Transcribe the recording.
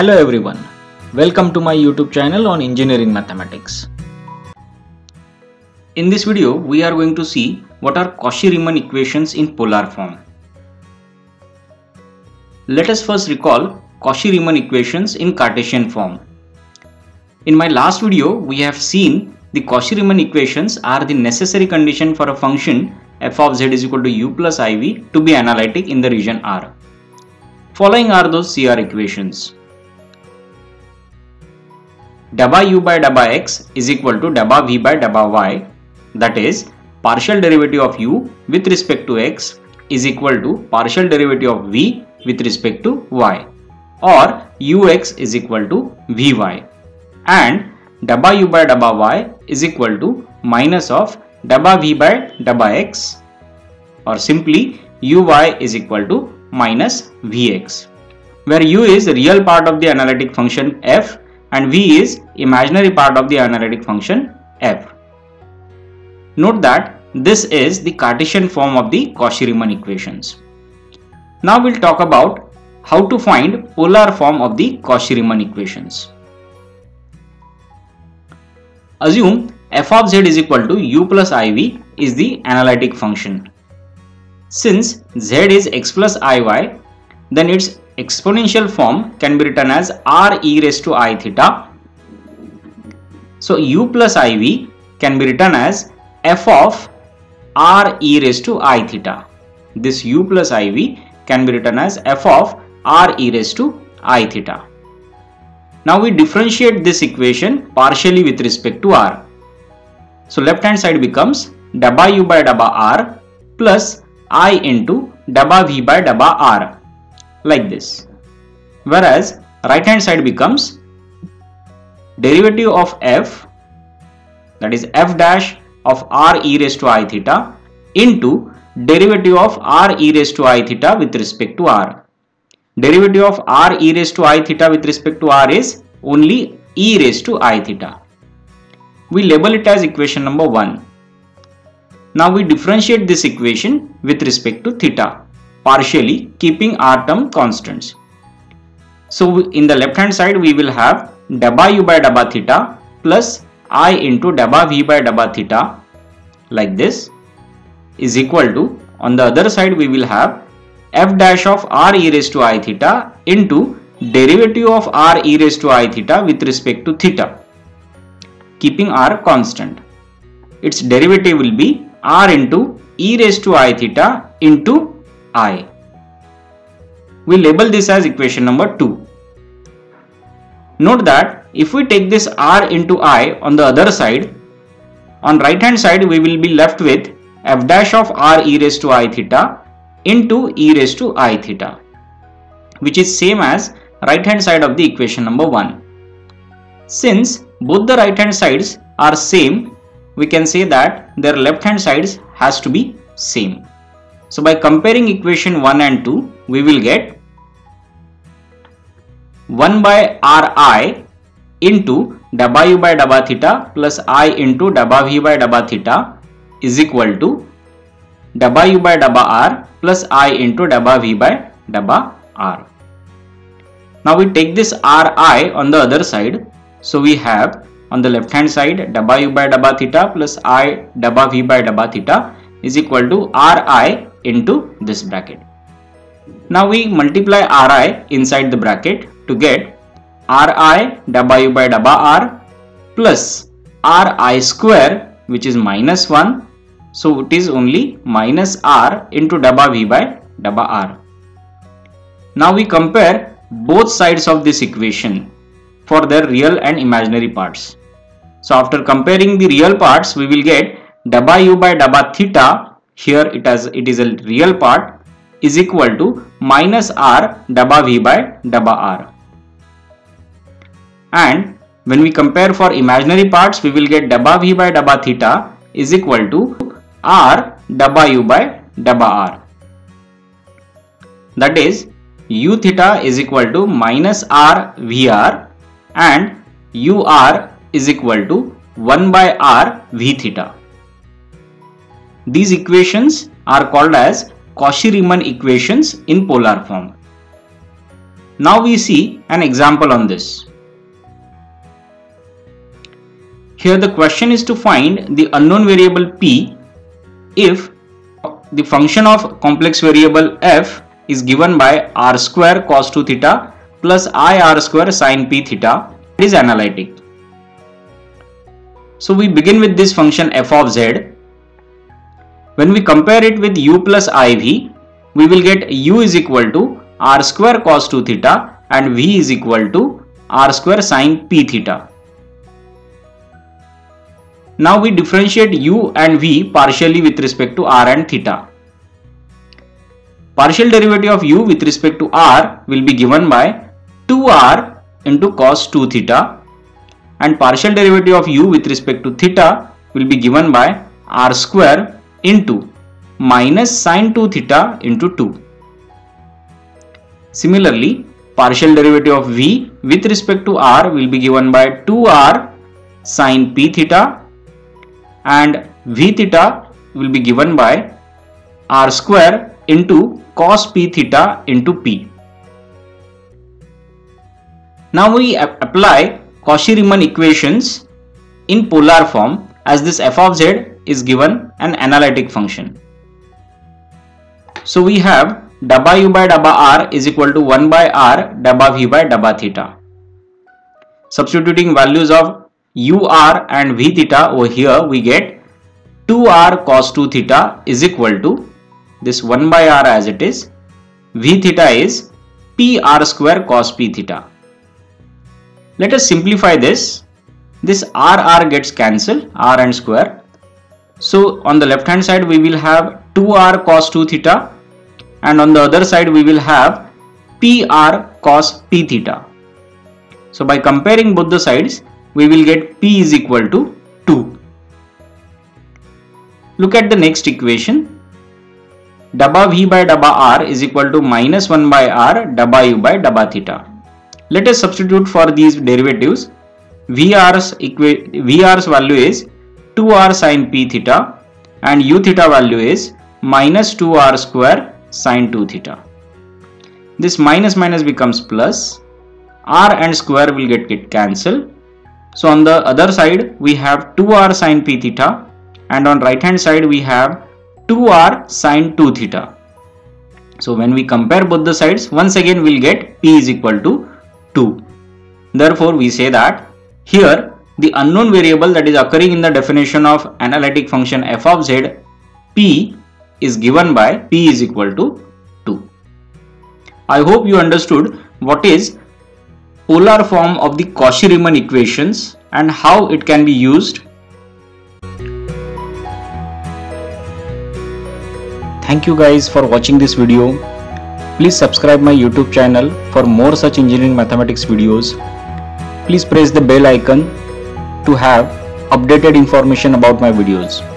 Hello everyone, welcome to my YouTube channel on Engineering Mathematics. In this video, we are going to see what are Cauchy-Riemann equations in polar form. Let us first recall Cauchy-Riemann equations in Cartesian form. In my last video, we have seen the Cauchy-Riemann equations are the necessary condition for a function f of z is equal to u plus iv to be analytic in the region R. Following are those CR equations. Dabba u by dabba x is equal to dabba v by dabba y. That is partial derivative of u with respect to x is equal to partial derivative of v with respect to y. Or ux is equal to vy and dabba u by dabba y is equal to minus of dabba v by dabba x. Or simply uy is equal to minus vx where u is real part of the analytic function f and v is imaginary part of the analytic function f. Note that this is the Cartesian form of the Cauchy-Riemann equations. Now we'll talk about how to find polar form of the Cauchy-Riemann equations. Assume f of z is equal to u plus iv is the analytic function. Since z is x plus iy, then its exponential form can be written as r e raised to i theta. So u plus iv can be written as f of r e raised to i theta. This u plus iv can be written as f of r e raised to i theta. Now we differentiate this equation partially with respect to r. So left hand side becomes dabba u by dabba r plus i into dabba v by dabba r like this. Whereas right hand side becomes derivative of f that is f dash of r e raised to i theta into derivative of r e raised to i theta with respect to r. Derivative of r e raised to i theta with respect to r is only e raised to i theta. We label it as equation number 1. Now we differentiate this equation with respect to theta, partially keeping r term constants. So in the left hand side we will have dabba u by dabba theta plus i into dabba v by dabba theta like this is equal to on the other side we will have f dash of r e raised to i theta into derivative of r e raised to i theta with respect to theta keeping r constant. Its derivative will be r into e raised to i theta into i. We label this as equation number 2. Note that if we take this r into i on the other side, on right hand side we will be left with f dash of r e raised to i theta into e raised to i theta which is same as right hand side of the equation number 1. Since both the right hand sides are same, we can say that their left hand sides has to be same. So by comparing equation 1 and 2, we will get 1 by Ri into dabba u by dabba theta plus i into dabba v by dabba theta is equal to dabba u by dabba r plus i into dabba v by dabba r. Now we take this Ri on the other side. So we have on the left hand side dabba u by dabba theta plus i dabba v by dabba theta is equal to Ri into this bracket. Now we multiply Ri inside the bracket to get Ri u by dabba r plus Ri square which is minus 1. So it is only minus r into dabba v by dabba r. Now we compare both sides of this equation for their real and imaginary parts. So after comparing the real parts we will get u by dabba theta here it has it is a real part is equal to minus r dabba v by dabba r. And when we compare for imaginary parts we will get dabba v by dabba theta is equal to r dabba u by dabba r. That is u theta is equal to minus r vr and ur is equal to 1 by r v theta. These equations are called as Cauchy-Riemann equations in polar form. Now we see an example on this. Here the question is to find the unknown variable p if the function of complex variable f is given by r square cos 2 theta plus i r square sin p theta it is analytic. So we begin with this function f of z. When we compare it with u plus iv, we will get u is equal to r square cos 2 theta and v is equal to r square sin p theta. Now we differentiate u and v partially with respect to r and theta. Partial derivative of u with respect to r will be given by 2r into cos 2 theta and partial derivative of u with respect to theta will be given by r square into minus sine 2 theta into 2. Similarly, partial derivative of v with respect to r will be given by 2r sine p theta and v theta will be given by r square into cos p theta into p. Now we apply Cauchy-Riemann equations in polar form as this f of z is given an analytic function. So we have dabba u by dabba r is equal to 1 by r dabba v by dabba theta. Substituting values of u r and v theta over here we get 2r cos 2 theta is equal to this 1 by r as it is v theta is p r square cos p theta let us simplify this. This r r gets cancelled, r and square. So on the left hand side we will have 2r cos 2 theta and on the other side we will have pr cos p theta. So by comparing both the sides we will get p is equal to 2. Look at the next equation. Dabba v by dabba r is equal to minus 1 by r dabba u by dabba theta. Let us substitute for these derivatives. VR's, VR's value is 2r sin p theta and u theta value is minus 2r square sin 2 theta. This minus minus becomes plus. r and square will get, get cancelled. So on the other side we have 2r sin p theta and on right hand side we have 2r sin 2 theta. So when we compare both the sides once again we'll get p is equal to 2. Therefore, we say that here the unknown variable that is occurring in the definition of analytic function f of z p is given by p is equal to 2. I hope you understood what is polar form of the Cauchy-Riemann equations and how it can be used. Thank you guys for watching this video. Please subscribe my YouTube channel for more such engineering mathematics videos. Please press the bell icon to have updated information about my videos.